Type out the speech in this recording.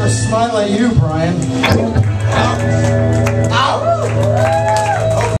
never smile at you, Brian.